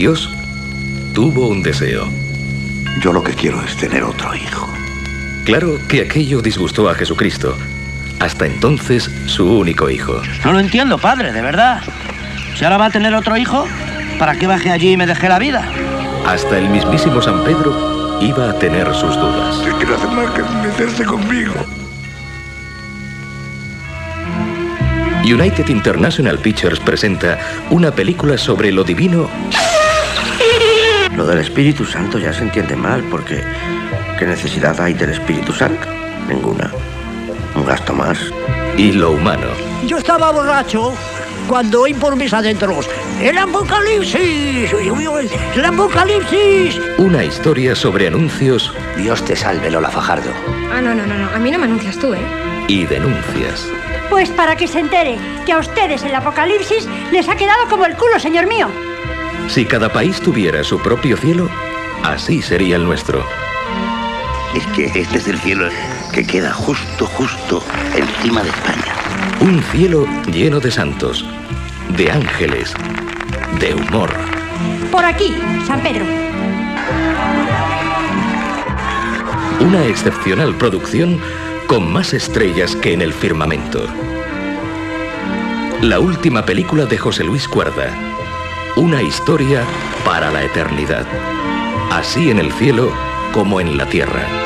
Dios tuvo un deseo. Yo lo que quiero es tener otro hijo. Claro que aquello disgustó a Jesucristo. Hasta entonces, su único hijo. No lo entiendo, padre, de verdad. Si ahora va a tener otro hijo, ¿para qué bajé allí y me dejé la vida? Hasta el mismísimo San Pedro iba a tener sus dudas. ¿Qué quiere hacer más que meterse conmigo? United International Pictures presenta una película sobre lo divino Lo del Espíritu Santo ya se entiende mal, porque ¿qué necesidad hay del Espíritu Santo? Ninguna. Un gasto más. y lo humano. Yo estaba borracho cuando oí por mis adentros. ¡El apocalipsis! ¡El apocalipsis! Una historia sobre anuncios Dios te salve, Lola Fajardo. Ah, no, no, no, no. A mí no me anuncias tú, ¿eh? y denuncias. Pues para que se entere que a ustedes el apocalipsis les ha quedado como el culo, señor mío. Si cada país tuviera su propio cielo, así sería el nuestro. Es que este es el cielo que queda justo, justo encima de España. Un cielo lleno de santos, de ángeles, de humor. Por aquí, San Pedro. Una excepcional producción con más estrellas que en el firmamento. La última película de José Luis Cuerda. Una historia para la eternidad. Así en el cielo como en la tierra.